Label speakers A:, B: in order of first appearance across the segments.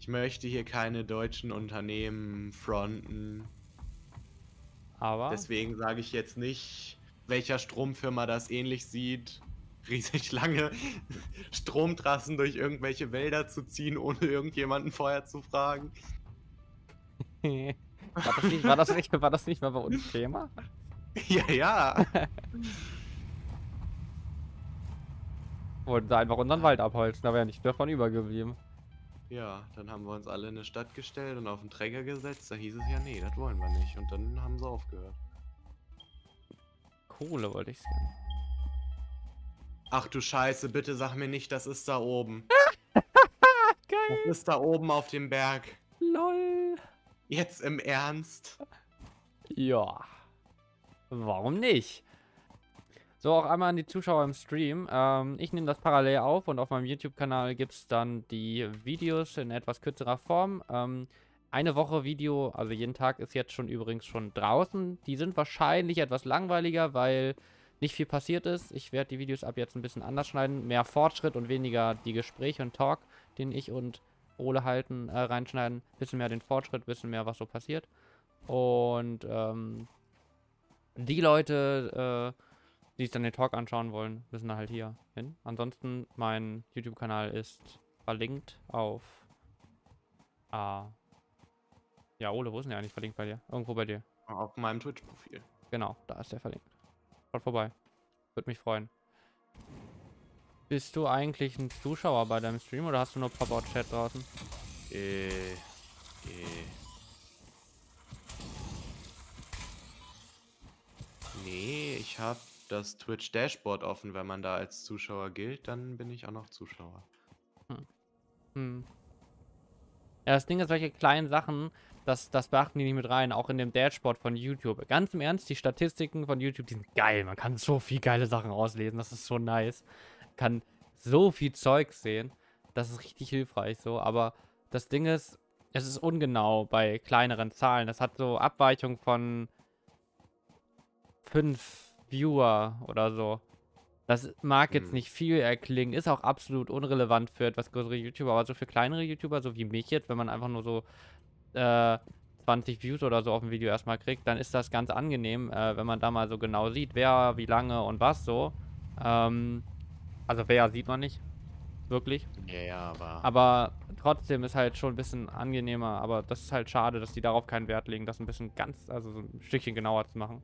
A: Ich möchte hier keine deutschen Unternehmen fronten.
B: Aber.
A: Deswegen sage ich jetzt nicht, welcher Stromfirma das ähnlich sieht. Riesig lange Stromtrassen durch irgendwelche Wälder zu ziehen, ohne irgendjemanden vorher zu fragen.
B: war, das nicht, war, das nicht, war das nicht mal bei uns Thema?
A: Ja, ja.
B: Wollten sie einfach unseren Wald abholzen, da wäre nicht davon übergeblieben.
A: Ja, dann haben wir uns alle in eine Stadt gestellt und auf den Träger gesetzt. Da hieß es ja, nee, das wollen wir nicht. Und dann haben sie aufgehört.
B: Kohle wollte ich sehen.
A: Ach du Scheiße, bitte sag mir nicht, das ist da oben.
B: Geil.
A: Das ist da oben auf dem Berg.
B: Lol.
A: Jetzt im Ernst.
B: Ja. Warum nicht? So, auch einmal an die Zuschauer im Stream. Ähm, ich nehme das parallel auf und auf meinem YouTube-Kanal gibt es dann die Videos in etwas kürzerer Form. Ähm, eine Woche Video, also jeden Tag ist jetzt schon übrigens schon draußen. Die sind wahrscheinlich etwas langweiliger, weil nicht viel passiert ist. Ich werde die Videos ab jetzt ein bisschen anders schneiden. Mehr Fortschritt und weniger die Gespräche und Talk, den ich und Ole halten, äh, reinschneiden. Bisschen mehr den Fortschritt, bisschen mehr, was so passiert. Und ähm, die Leute, äh, die sich dann den Talk anschauen wollen, müssen halt hier hin. Ansonsten, mein YouTube-Kanal ist verlinkt auf... Ah. Ja, Ole, wo ist denn der eigentlich verlinkt bei dir? Irgendwo bei dir.
A: Auf meinem Twitch-Profil.
B: Genau, da ist der verlinkt. Schaut vorbei. Würde mich freuen. Bist du eigentlich ein Zuschauer bei deinem Stream oder hast du nur Pop-Out-Chat draußen?
A: Äh, äh. Nee, ich habe das Twitch Dashboard offen. Wenn man da als Zuschauer gilt, dann bin ich auch noch Zuschauer.
B: Hm. Ja, das Ding ist, solche kleinen Sachen, das, das beachten die nicht mit rein, auch in dem Dashboard von YouTube. Ganz im Ernst, die Statistiken von YouTube, die sind geil. Man kann so viel geile Sachen auslesen, das ist so nice. Kann so viel Zeug sehen. Das ist richtig hilfreich so, aber das Ding ist, es ist ungenau bei kleineren Zahlen. Das hat so Abweichungen von 5 Viewer oder so. Das mag jetzt
A: Hm.
B: nicht viel erklingen, ist auch absolut unrelevant für etwas größere YouTuber, aber so für kleinere YouTuber, so wie mich jetzt, wenn man einfach nur so äh, 20 Views oder so auf ein Video erstmal kriegt, dann ist das ganz angenehm, äh, wenn man da mal so genau sieht, wer, wie lange und was so. Ähm, also wer sieht man nicht, wirklich.
A: Ja, ja, aber.
B: Aber trotzdem ist halt schon ein bisschen angenehmer, aber das ist halt schade, dass die darauf keinen Wert legen, das ein bisschen ganz, also so ein Stückchen genauer zu machen.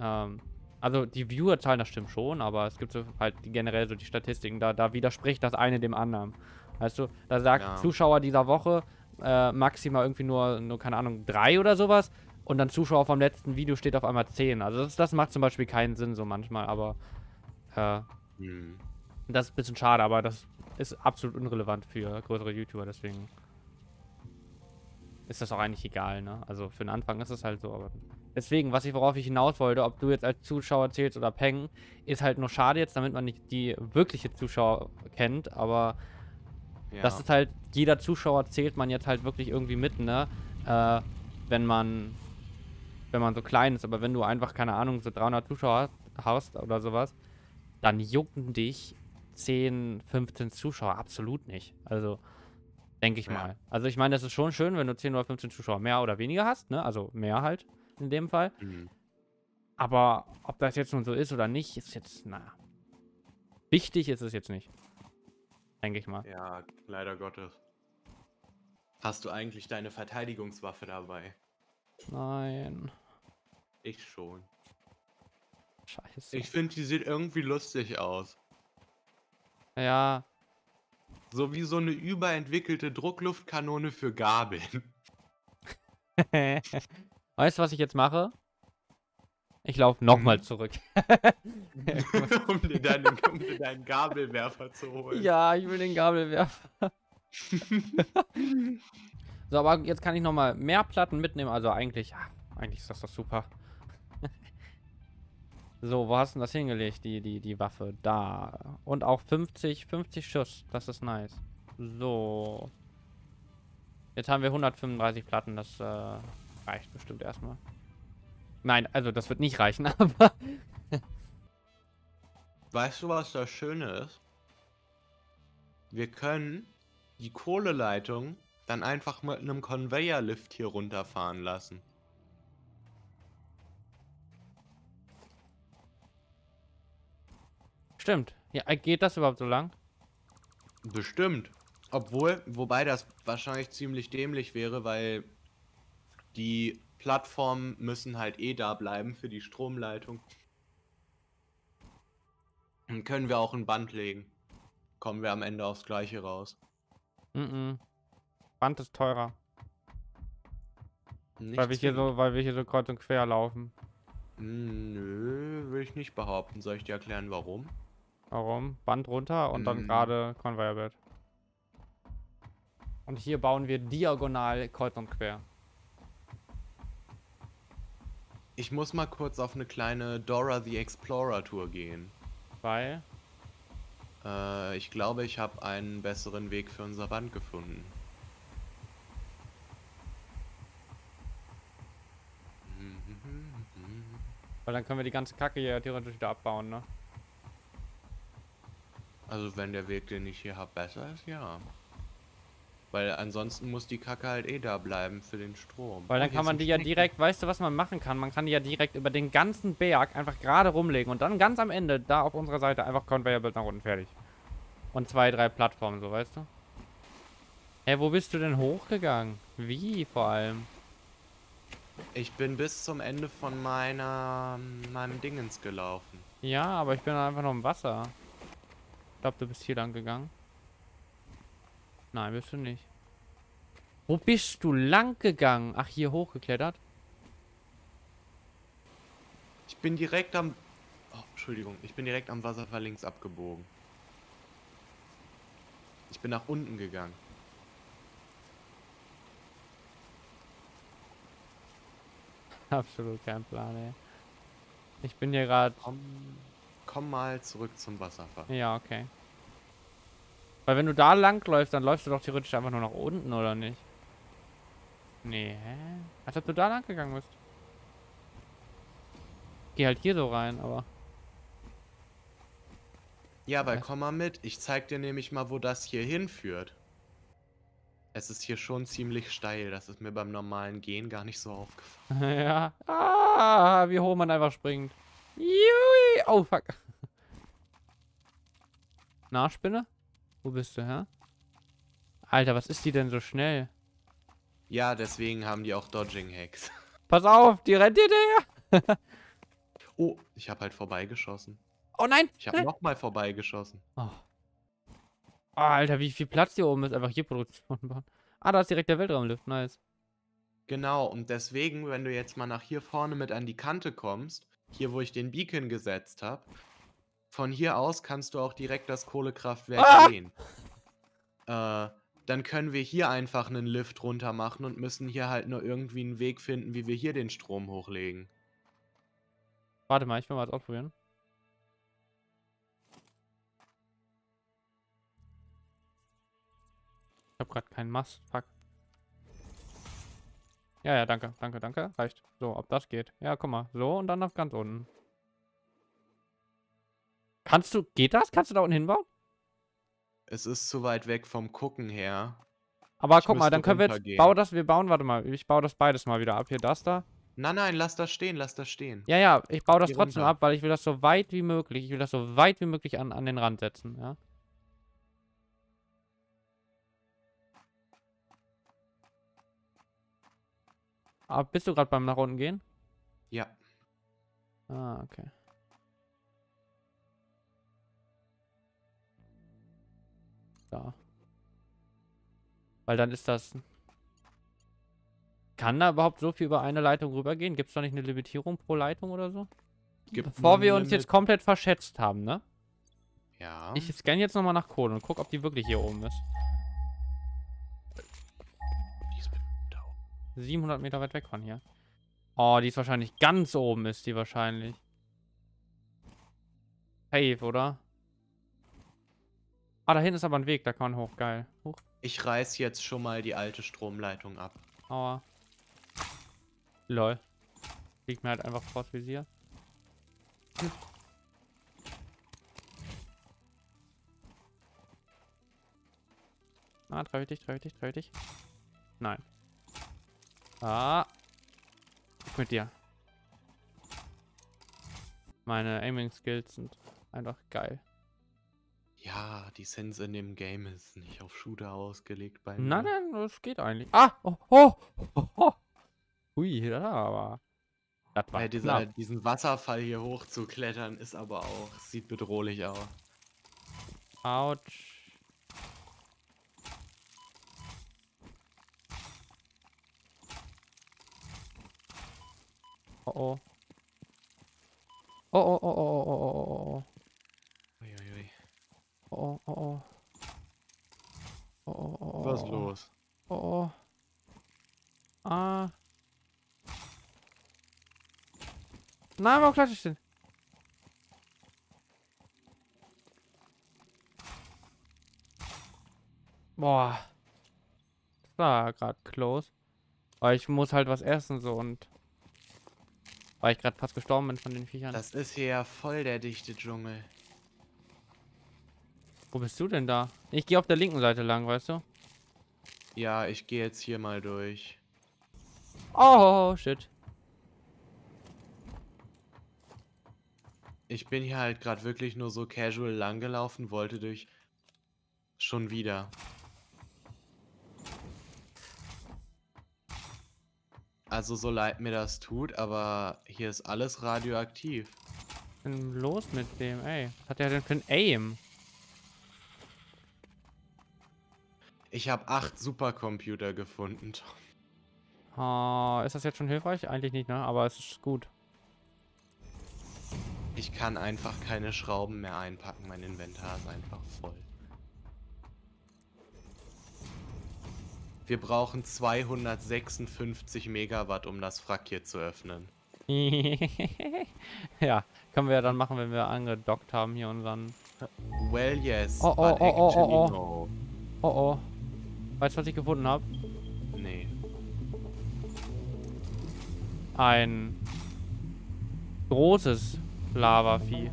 B: Ähm, also die Viewerzahlen, das stimmt schon, aber es gibt so halt generell so die Statistiken, da, da widerspricht das eine dem anderen. Weißt du, da sagt
A: Ja.
B: Zuschauer dieser Woche äh, maximal irgendwie nur, nur, keine Ahnung, drei oder sowas und dann Zuschauer vom letzten Video steht auf einmal zehn. Also das, das macht zum Beispiel keinen Sinn so manchmal, aber äh,
A: Hm.
B: das ist ein bisschen schade, aber das ist absolut unrelevant für größere YouTuber, deswegen ist das auch eigentlich egal, ne? Also für den Anfang ist es halt so, aber deswegen, was ich worauf ich hinaus wollte, ob du jetzt als Zuschauer zählst oder Peng, ist halt nur schade jetzt, damit man nicht die wirkliche Zuschauer kennt, aber
A: Ja.
B: das ist halt, jeder Zuschauer zählt man jetzt halt wirklich irgendwie mit, ne? Äh, wenn man, wenn man so klein ist, aber wenn du einfach, keine Ahnung, so 300 Zuschauer hast oder sowas, dann jucken dich 10, 15 Zuschauer absolut nicht. Also, denke ich
A: Ja.
B: mal. Also, ich meine, das ist schon schön, wenn du 10 oder 15 Zuschauer mehr oder weniger hast, ne? Also, mehr halt in dem Fall.
A: Hm.
B: Aber ob das jetzt nun so ist oder nicht, ist jetzt, na. Wichtig ist es jetzt nicht. Denke ich mal.
A: Ja, leider Gottes. Hast du eigentlich deine Verteidigungswaffe dabei?
B: Nein.
A: Ich schon.
B: Scheiße.
A: Ich finde, die sieht irgendwie lustig aus.
B: ja,
A: So wie so eine überentwickelte Druckluftkanone für Gabeln.
B: weißt du, was ich jetzt mache? Ich laufe nochmal
A: Mhm.
B: zurück.
A: um, dir deinen, um dir deinen Gabelwerfer zu holen.
B: ja, ich will den Gabelwerfer. So, aber jetzt kann ich nochmal mehr Platten mitnehmen. Also eigentlich, ja, eigentlich ist das doch super. so, wo hast du denn das hingelegt, die, die, die Waffe? Da. Und auch 50, 50 Schuss. Das ist nice. So. Jetzt haben wir 135 Platten. Das äh, reicht bestimmt erstmal. Nein, also das wird nicht reichen, aber...
A: Weißt du, was das Schöne ist? Wir können die Kohleleitung Dann einfach mit einem Conveyor-Lift hier runterfahren lassen.
B: Stimmt. Ja, geht das überhaupt so lang?
A: Bestimmt. Obwohl, wobei das wahrscheinlich ziemlich dämlich wäre, weil die Plattformen müssen halt eh da bleiben für die Stromleitung. Dann können wir auch ein Band legen. Kommen wir am Ende aufs gleiche raus.
B: Mhm. Band ist teurer.
A: Nicht
B: Weil wir, hier so, weil wir hier so kreuz und quer laufen.
A: Hm, Nö, will ich nicht behaupten. Soll ich dir erklären, warum?
B: Warum? Band runter und dann
A: Mm.
B: gerade Conveyorbett. Und hier bauen wir diagonal kreuz und quer.
A: Ich muss mal kurz auf eine kleine Dora the Explorer Tour gehen.
B: Weil.
A: Äh, ich glaube, ich habe einen besseren Weg für unser Band gefunden.
B: Weil dann können wir die ganze Kacke hier theoretisch wieder abbauen, ne?
A: Also wenn der Weg, den ich hier habe, besser ist, ja. Weil ansonsten muss die Kacke halt eh da bleiben für den Strom.
B: Weil dann kann man die ja
A: Schnecken.
B: direkt, weißt du, was man machen kann? Man kann die ja direkt über den ganzen Berg einfach gerade rumlegen und dann ganz am Ende da auf unserer Seite einfach Conveyorbelt nach unten fertig. Und zwei, drei Plattformen, so weißt du? Hä, wo bist du denn hochgegangen? Wie vor allem?
A: Ich bin bis zum Ende von meiner meinem Dingens gelaufen.
B: Ja, aber ich bin einfach noch im Wasser. Ich glaube, du bist hier lang gegangen. Nein, bist du nicht. Wo bist du lang gegangen? Ach, hier hochgeklettert?
A: Ich bin direkt am oh, Entschuldigung, ich bin direkt am Wasserfall links abgebogen. Ich bin nach unten gegangen.
B: Absolut kein Plan, ey. Ich bin hier gerade...
A: Komm, komm mal zurück zum Wasserfall.
B: Ja, okay. Weil wenn du da lang läufst, dann läufst du doch theoretisch einfach nur nach unten, oder nicht? Nee, hä? Als ob du da lang gegangen bist. Geh halt hier so rein, aber...
A: Ja, weil komm mal mit. Ich zeig dir nämlich mal, wo das hier hinführt. Es ist hier schon ziemlich steil. Das ist mir beim normalen Gehen gar nicht so aufgefallen.
B: ja. Ah, wie hoch man einfach springt. Jui. Oh, fuck. Na, Spinne? Wo bist du, hä? Alter, was ist die denn so schnell?
A: Ja, deswegen haben die auch Dodging-Hacks.
B: Pass auf, die rennt hinterher.
A: Oh, ich habe halt vorbeigeschossen.
B: Oh nein.
A: Ich habe nochmal vorbeigeschossen.
B: Oh. Alter, wie viel Platz hier oben ist. Einfach hier Produktion bauen. Ah, da ist direkt der Weltraumlift. Nice.
A: Genau, und deswegen, wenn du jetzt mal nach hier vorne mit an die Kante kommst, hier wo ich den Beacon gesetzt habe, von hier aus kannst du auch direkt das Kohlekraftwerk
B: Ah!
A: sehen. Äh, dann können wir hier einfach einen Lift runter machen und müssen hier halt nur irgendwie einen Weg finden, wie wir hier den Strom hochlegen.
B: Warte mal, ich will mal was ausprobieren. Ich habe gerade keinen Mast. Fuck. Ja, ja, danke, danke, danke. Reicht. So, ob das geht. Ja, guck mal. So und dann nach ganz unten. Kannst du, geht das? Kannst du da unten hinbauen?
A: Es ist zu weit weg vom Gucken her.
B: Aber
A: Ich
B: guck mal, dann können wir jetzt, bau das, wir bauen, warte mal, ich baue das beides mal wieder ab. Hier, das da.
A: Nein, nein, lass das stehen, lass das stehen.
B: Ja, ja, ich baue das
A: Hier
B: trotzdem
A: runter.
B: ab, weil ich will das so weit wie möglich, ich will das so weit wie möglich an, an den Rand setzen, ja. Aber bist du gerade beim nach unten gehen?
A: Ja.
B: Ah, okay. Da. Weil dann ist das... Kann da überhaupt so viel über eine Leitung rübergehen? Gibt es da nicht eine Limitierung pro Leitung oder so?
A: Gibt
B: Bevor wir uns jetzt komplett verschätzt haben, ne?
A: Ja.
B: Ich scanne jetzt nochmal nach Kohle und guck, ob die wirklich hier oben ist.
A: Die ist da oben.
B: 700 Meter weit weg von hier. Oh, die ist wahrscheinlich ganz oben, ist die wahrscheinlich. Safe, oder? Ah, da hinten ist aber ein Weg, da kann man hoch. Geil. Hoch.
A: Ich reiß jetzt schon mal die alte Stromleitung ab.
B: Aua. Lol. Fliegt mir halt einfach vors Visier. Hm. Ah, treffe ich dich, treffe ich dich, treffe ich dich. Nein. Ah. Mit dir. Meine Aiming Skills sind einfach geil.
A: Ja, die Sense in dem Game ist nicht auf Shooter ausgelegt bei mir.
B: Nein, nein, das geht eigentlich. Ah! Oh! Oh! oh, oh. Hui, da aber. Das war
A: Weil dieser, diesen Wasserfall hier hoch zu klettern ist aber auch, sieht bedrohlich aus.
B: Autsch. Oh oh. Oh oh oh oh oh oh oh oh
A: Uiuiui.
B: Oh oh oh oh oh oh
A: Was ist
B: oh
A: los?
B: oh oh ah Nein, warum klatsche ich denn? Boah. Das war gerade close. Aber ich muss halt was essen so und weil ich gerade fast gestorben bin von den Viechern.
A: Das ist hier ja voll der dichte Dschungel.
B: Wo bist du denn da? Ich gehe auf der linken Seite lang, weißt du?
A: Ja, ich gehe jetzt hier mal durch.
B: Oh, shit.
A: Ich bin hier halt gerade wirklich nur so casual langgelaufen, wollte durch... Schon wieder. Also so leid mir das tut, aber hier ist alles radioaktiv.
B: Was ist denn los mit dem, ey? Was hat der denn für ein Aim?
A: Ich habe acht Supercomputer gefunden.
B: Oh, ist das jetzt schon hilfreich? Eigentlich nicht, ne? Aber es ist gut.
A: Ich kann einfach keine Schrauben mehr einpacken, mein Inventar ist einfach voll. Wir brauchen 256 Megawatt, um das Wrack hier zu öffnen.
B: ja, können wir ja dann machen, wenn wir angedockt haben hier unseren...
A: Well, yes.
B: Oh, oh,
A: but
B: oh, oh, oh, oh.
A: no.
B: Oh oh. Weißt du, was ich gefunden habe?
A: Nee.
B: Ein großes Lavavieh.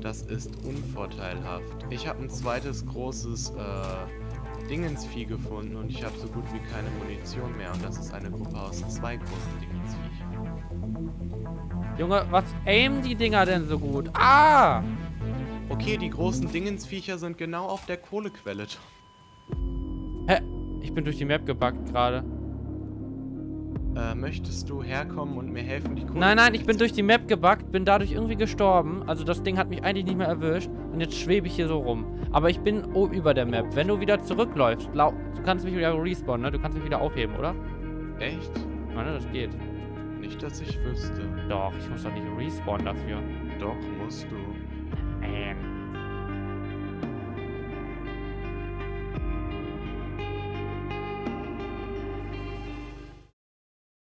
A: Das ist unvorteilhaft. Ich habe ein zweites großes äh, Dingensvieh gefunden und ich habe so gut wie keine Munition mehr. Und das ist eine Gruppe aus zwei großen Dingensviechern.
B: Junge, was aimen die Dinger denn so gut? Ah!
A: Okay, die großen Dingensviecher sind genau auf der Kohlequelle.
B: Hä? Ich bin durch die Map gebackt gerade.
A: Äh, möchtest du herkommen und mir helfen, die Kohle
B: Nein, nein, ich bin durch die Map gebackt, bin dadurch irgendwie gestorben. Also das Ding hat mich eigentlich nicht mehr erwischt. Und jetzt schwebe ich hier so rum. Aber ich bin oben über der Map. Wenn du wieder zurückläufst, du kannst mich wieder respawnen, ne? Du kannst mich wieder aufheben, oder?
A: Echt?
B: Meine, das geht.
A: Nicht, dass ich wüsste.
B: Doch, ich muss doch nicht respawnen dafür.
A: Doch, musst du.
B: Ähm.